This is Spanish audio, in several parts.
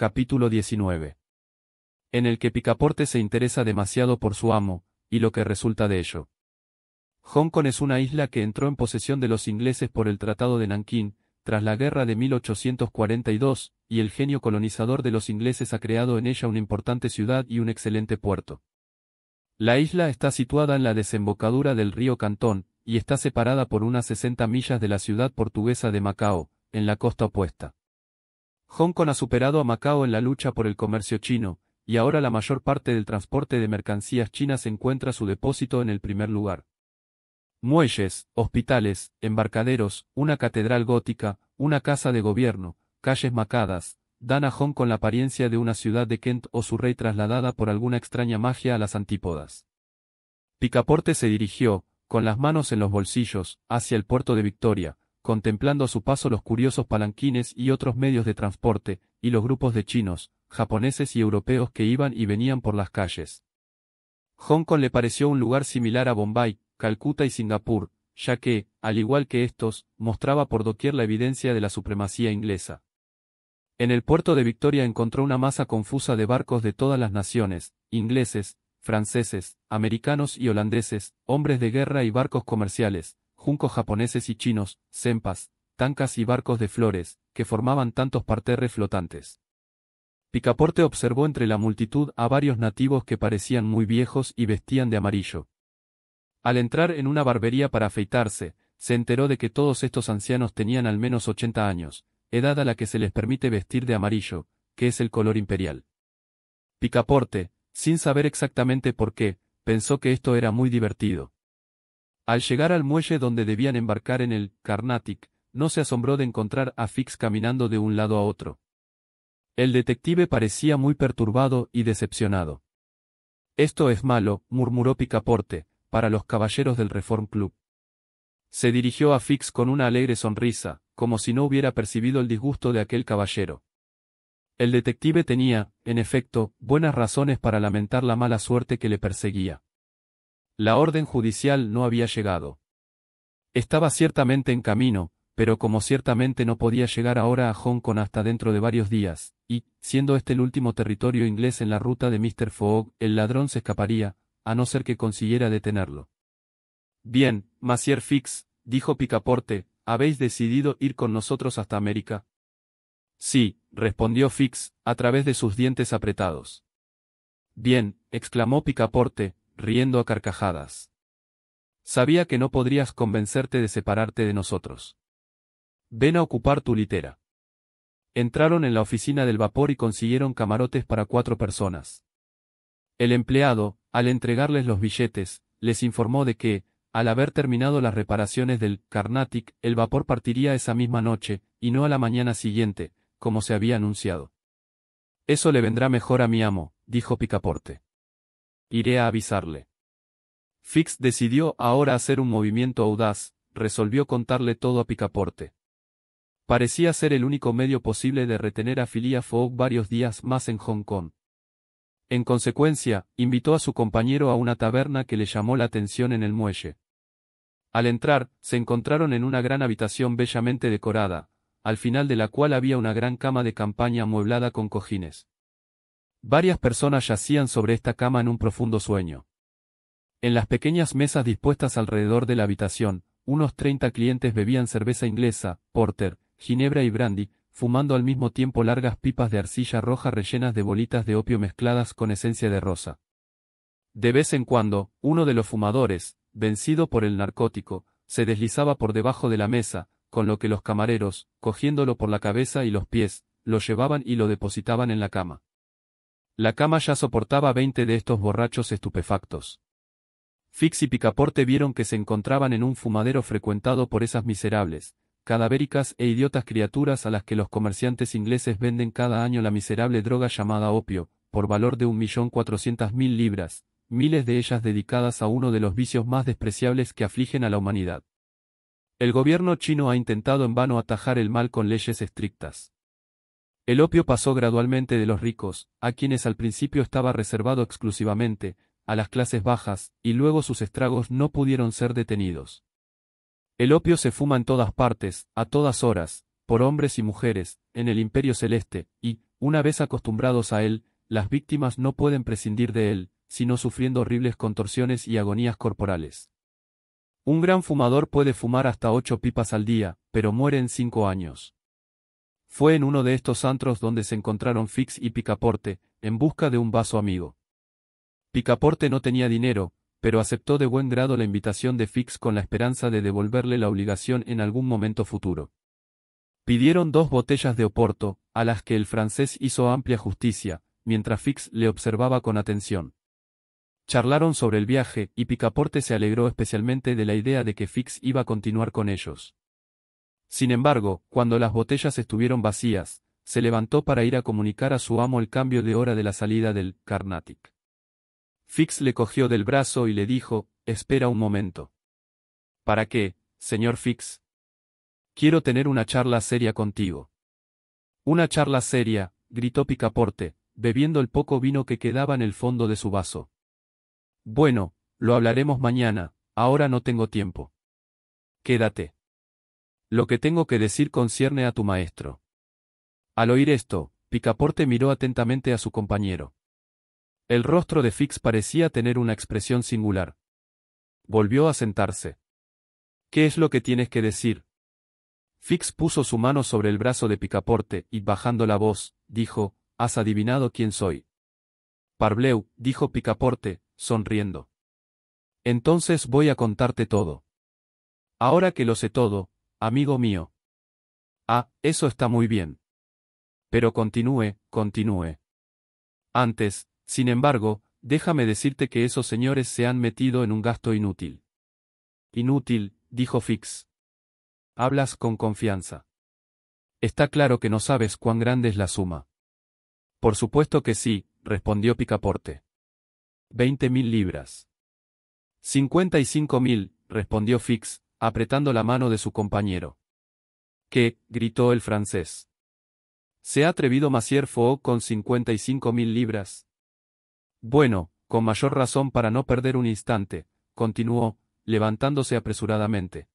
capítulo 19. En el que Picaporte se interesa demasiado por su amo, y lo que resulta de ello. Hong Kong es una isla que entró en posesión de los ingleses por el Tratado de Nankín, tras la guerra de 1842, y el genio colonizador de los ingleses ha creado en ella una importante ciudad y un excelente puerto. La isla está situada en la desembocadura del río Cantón, y está separada por unas 60 millas de la ciudad portuguesa de Macao, en la costa opuesta. Hong Kong ha superado a Macao en la lucha por el comercio chino, y ahora la mayor parte del transporte de mercancías chinas encuentra su depósito en el primer lugar. Muelles, hospitales, embarcaderos, una catedral gótica, una casa de gobierno, calles macadas, dan a Hong Kong la apariencia de una ciudad de Kent o su rey trasladada por alguna extraña magia a las antípodas. Picaporte se dirigió, con las manos en los bolsillos, hacia el puerto de Victoria, contemplando a su paso los curiosos palanquines y otros medios de transporte, y los grupos de chinos, japoneses y europeos que iban y venían por las calles. Hong Kong le pareció un lugar similar a Bombay, Calcuta y Singapur, ya que, al igual que estos, mostraba por doquier la evidencia de la supremacía inglesa. En el puerto de Victoria encontró una masa confusa de barcos de todas las naciones, ingleses, franceses, americanos y holandeses, hombres de guerra y barcos comerciales, juncos japoneses y chinos, sempas, tancas y barcos de flores, que formaban tantos parterres flotantes. Picaporte observó entre la multitud a varios nativos que parecían muy viejos y vestían de amarillo. Al entrar en una barbería para afeitarse, se enteró de que todos estos ancianos tenían al menos 80 años, edad a la que se les permite vestir de amarillo, que es el color imperial. Picaporte, sin saber exactamente por qué, pensó que esto era muy divertido. Al llegar al muelle donde debían embarcar en el Carnatic, no se asombró de encontrar a Fix caminando de un lado a otro. El detective parecía muy perturbado y decepcionado. Esto es malo, murmuró Picaporte, para los caballeros del Reform Club. Se dirigió a Fix con una alegre sonrisa, como si no hubiera percibido el disgusto de aquel caballero. El detective tenía, en efecto, buenas razones para lamentar la mala suerte que le perseguía. La orden judicial no había llegado. Estaba ciertamente en camino, pero como ciertamente no podía llegar ahora a Hong Kong hasta dentro de varios días, y, siendo este el último territorio inglés en la ruta de Mr. Fogg, el ladrón se escaparía, a no ser que consiguiera detenerlo. Bien, Monsieur Fix, dijo Picaporte, ¿habéis decidido ir con nosotros hasta América? Sí, respondió Fix, a través de sus dientes apretados. Bien, exclamó Picaporte, riendo a carcajadas. Sabía que no podrías convencerte de separarte de nosotros. Ven a ocupar tu litera. Entraron en la oficina del vapor y consiguieron camarotes para cuatro personas. El empleado, al entregarles los billetes, les informó de que, al haber terminado las reparaciones del Carnatic, el vapor partiría esa misma noche, y no a la mañana siguiente, como se había anunciado. Eso le vendrá mejor a mi amo, dijo Picaporte. Iré a avisarle. Fix decidió ahora hacer un movimiento audaz, resolvió contarle todo a Picaporte. Parecía ser el único medio posible de retener a Philia Fogg varios días más en Hong Kong. En consecuencia, invitó a su compañero a una taberna que le llamó la atención en el muelle. Al entrar, se encontraron en una gran habitación bellamente decorada, al final de la cual había una gran cama de campaña amueblada con cojines. Varias personas yacían sobre esta cama en un profundo sueño. En las pequeñas mesas dispuestas alrededor de la habitación, unos treinta clientes bebían cerveza inglesa, porter, ginebra y brandy, fumando al mismo tiempo largas pipas de arcilla roja rellenas de bolitas de opio mezcladas con esencia de rosa. De vez en cuando, uno de los fumadores, vencido por el narcótico, se deslizaba por debajo de la mesa, con lo que los camareros, cogiéndolo por la cabeza y los pies, lo llevaban y lo depositaban en la cama. La cama ya soportaba veinte de estos borrachos estupefactos. Fix y Picaporte vieron que se encontraban en un fumadero frecuentado por esas miserables, cadavéricas e idiotas criaturas a las que los comerciantes ingleses venden cada año la miserable droga llamada opio, por valor de un millón cuatrocientas mil libras, miles de ellas dedicadas a uno de los vicios más despreciables que afligen a la humanidad. El gobierno chino ha intentado en vano atajar el mal con leyes estrictas. El opio pasó gradualmente de los ricos, a quienes al principio estaba reservado exclusivamente, a las clases bajas, y luego sus estragos no pudieron ser detenidos. El opio se fuma en todas partes, a todas horas, por hombres y mujeres, en el imperio celeste, y, una vez acostumbrados a él, las víctimas no pueden prescindir de él, sino sufriendo horribles contorsiones y agonías corporales. Un gran fumador puede fumar hasta ocho pipas al día, pero muere en cinco años. Fue en uno de estos antros donde se encontraron Fix y Picaporte, en busca de un vaso amigo. Picaporte no tenía dinero, pero aceptó de buen grado la invitación de Fix con la esperanza de devolverle la obligación en algún momento futuro. Pidieron dos botellas de Oporto, a las que el francés hizo amplia justicia, mientras Fix le observaba con atención. Charlaron sobre el viaje, y Picaporte se alegró especialmente de la idea de que Fix iba a continuar con ellos. Sin embargo, cuando las botellas estuvieron vacías, se levantó para ir a comunicar a su amo el cambio de hora de la salida del Carnatic. Fix le cogió del brazo y le dijo, espera un momento. ¿Para qué, señor Fix? Quiero tener una charla seria contigo. Una charla seria, gritó Picaporte, bebiendo el poco vino que quedaba en el fondo de su vaso. Bueno, lo hablaremos mañana, ahora no tengo tiempo. Quédate. Lo que tengo que decir concierne a tu maestro. Al oír esto, Picaporte miró atentamente a su compañero. El rostro de Fix parecía tener una expresión singular. Volvió a sentarse. ¿Qué es lo que tienes que decir? Fix puso su mano sobre el brazo de Picaporte y, bajando la voz, dijo, Has adivinado quién soy. Parbleu, dijo Picaporte, sonriendo. Entonces voy a contarte todo. Ahora que lo sé todo, amigo mío. Ah, eso está muy bien. Pero continúe, continúe. Antes, sin embargo, déjame decirte que esos señores se han metido en un gasto inútil. Inútil, dijo Fix. Hablas con confianza. Está claro que no sabes cuán grande es la suma. Por supuesto que sí, respondió Picaporte. Veinte mil libras. Cincuenta y cinco mil, respondió Fix, apretando la mano de su compañero. ¿Qué? gritó el francés. ¿Se ha atrevido Massier Fogg con cincuenta y cinco mil libras? Bueno, con mayor razón para no perder un instante, continuó, levantándose apresuradamente.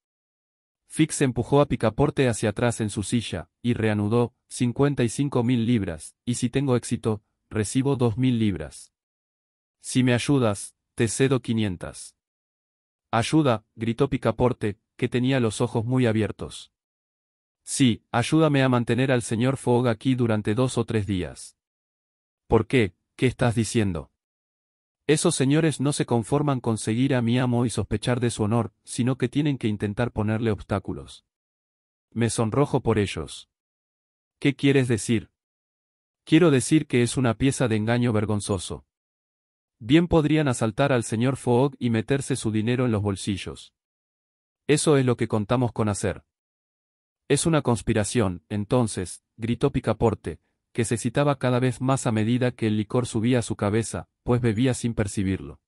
Fix empujó a Picaporte hacia atrás en su silla, y reanudó, cincuenta y cinco mil libras, y si tengo éxito, recibo dos mil libras. Si me ayudas, te cedo quinientas. Ayuda, gritó Picaporte, que tenía los ojos muy abiertos. Sí, ayúdame a mantener al señor Fogg aquí durante dos o tres días. ¿Por qué? ¿Qué estás diciendo? Esos señores no se conforman con seguir a mi amo y sospechar de su honor, sino que tienen que intentar ponerle obstáculos. Me sonrojo por ellos. ¿Qué quieres decir? Quiero decir que es una pieza de engaño vergonzoso. Bien podrían asaltar al señor Fogg y meterse su dinero en los bolsillos. Eso es lo que contamos con hacer. Es una conspiración, entonces, gritó Picaporte, que se citaba cada vez más a medida que el licor subía a su cabeza, pues bebía sin percibirlo.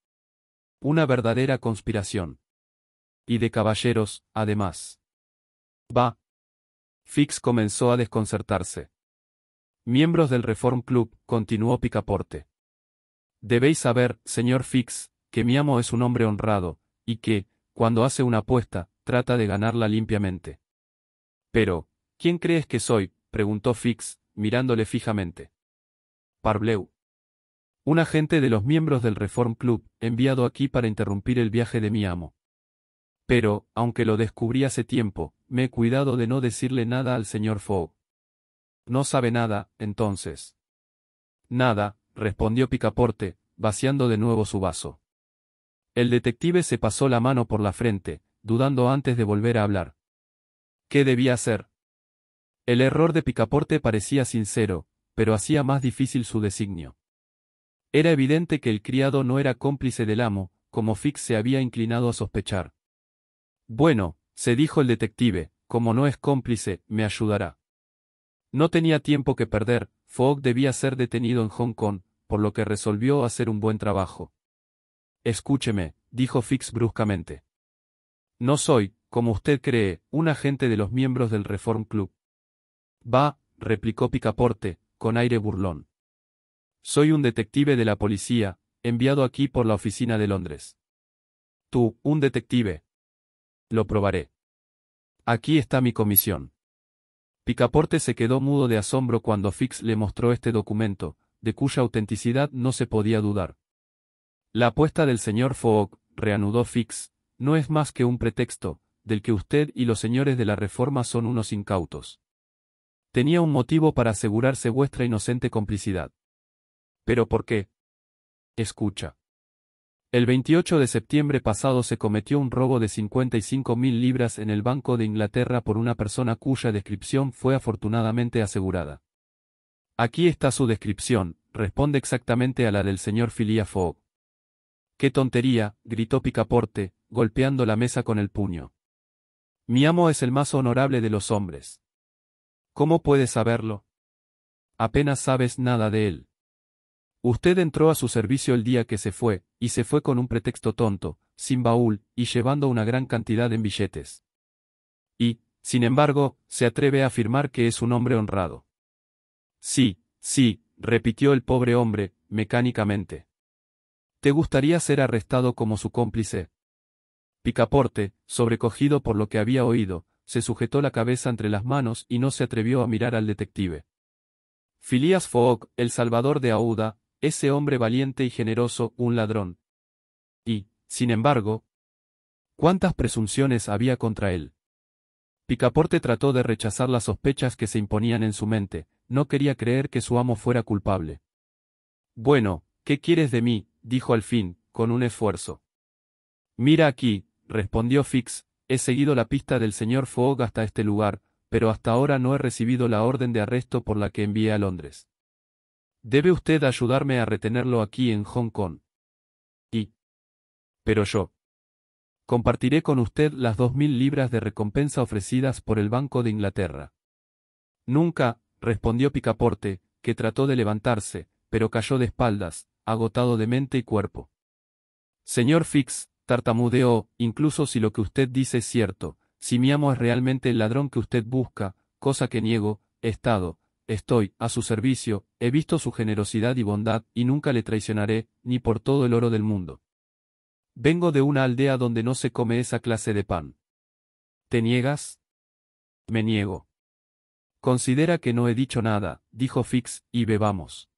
Una verdadera conspiración. Y de caballeros, además. Va. Fix comenzó a desconcertarse. Miembros del Reform Club, continuó Picaporte. Debéis saber, señor Fix, que mi amo es un hombre honrado, y que, cuando hace una apuesta, trata de ganarla limpiamente. Pero, ¿quién crees que soy? preguntó Fix, mirándole fijamente. Parbleu. Un agente de los miembros del Reform Club, enviado aquí para interrumpir el viaje de mi amo. Pero, aunque lo descubrí hace tiempo, me he cuidado de no decirle nada al señor Fogg. No sabe nada, entonces. Nada, respondió Picaporte, vaciando de nuevo su vaso. El detective se pasó la mano por la frente, dudando antes de volver a hablar. ¿Qué debía hacer? El error de Picaporte parecía sincero, pero hacía más difícil su designio. Era evidente que el criado no era cómplice del amo, como Fix se había inclinado a sospechar. Bueno, se dijo el detective, como no es cómplice, me ayudará. No tenía tiempo que perder, Fogg debía ser detenido en Hong Kong, por lo que resolvió hacer un buen trabajo. Escúcheme, dijo Fix bruscamente. No soy, como usted cree, un agente de los miembros del Reform Club. Va, replicó Picaporte, con aire burlón. Soy un detective de la policía, enviado aquí por la oficina de Londres. Tú, un detective. Lo probaré. Aquí está mi comisión. Picaporte se quedó mudo de asombro cuando Fix le mostró este documento, de cuya autenticidad no se podía dudar. La apuesta del señor Fogg, reanudó Fix, no es más que un pretexto, del que usted y los señores de la Reforma son unos incautos. Tenía un motivo para asegurarse vuestra inocente complicidad. ¿Pero por qué? Escucha. El 28 de septiembre pasado se cometió un robo de 55 mil libras en el Banco de Inglaterra por una persona cuya descripción fue afortunadamente asegurada. Aquí está su descripción, responde exactamente a la del señor Phileas Fogg. ¡Qué tontería! gritó Picaporte, golpeando la mesa con el puño. Mi amo es el más honorable de los hombres. ¿Cómo puedes saberlo? Apenas sabes nada de él. Usted entró a su servicio el día que se fue, y se fue con un pretexto tonto, sin baúl, y llevando una gran cantidad en billetes. Y, sin embargo, se atreve a afirmar que es un hombre honrado. Sí, sí, repitió el pobre hombre, mecánicamente. ¿Te gustaría ser arrestado como su cómplice? Picaporte, sobrecogido por lo que había oído, se sujetó la cabeza entre las manos y no se atrevió a mirar al detective. Phileas Fogg, el salvador de Aouda, ese hombre valiente y generoso, un ladrón. Y, sin embargo, ¿cuántas presunciones había contra él? Picaporte trató de rechazar las sospechas que se imponían en su mente, no quería creer que su amo fuera culpable. Bueno, ¿qué quieres de mí? dijo al fin, con un esfuerzo. Mira aquí, respondió Fix, he seguido la pista del señor Fogg hasta este lugar, pero hasta ahora no he recibido la orden de arresto por la que envié a Londres. Debe usted ayudarme a retenerlo aquí en Hong Kong. Y. Pero yo. Compartiré con usted las dos mil libras de recompensa ofrecidas por el Banco de Inglaterra. Nunca, respondió Picaporte, que trató de levantarse, pero cayó de espaldas, agotado de mente y cuerpo. Señor Fix, tartamudeó, incluso si lo que usted dice es cierto, si mi amo es realmente el ladrón que usted busca, cosa que niego, he estado, estoy, a su servicio, he visto su generosidad y bondad, y nunca le traicionaré, ni por todo el oro del mundo. Vengo de una aldea donde no se come esa clase de pan. ¿Te niegas? Me niego. Considera que no he dicho nada, dijo Fix, y bebamos.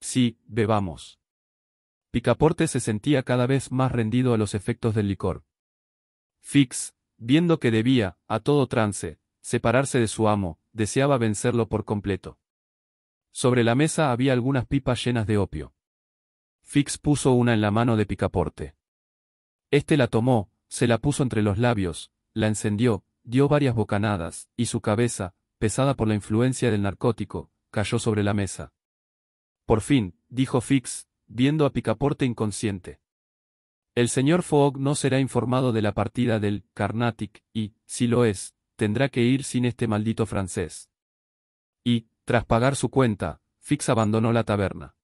Sí, bebamos. Picaporte se sentía cada vez más rendido a los efectos del licor. Fix, viendo que debía, a todo trance, separarse de su amo, deseaba vencerlo por completo. Sobre la mesa había algunas pipas llenas de opio. Fix puso una en la mano de Picaporte. Este la tomó, se la puso entre los labios, la encendió, dio varias bocanadas, y su cabeza, pesada por la influencia del narcótico, cayó sobre la mesa. Por fin, dijo Fix, viendo a Picaporte inconsciente. El señor Fogg no será informado de la partida del Carnatic, y, si lo es, tendrá que ir sin este maldito francés. Y, tras pagar su cuenta, Fix abandonó la taberna.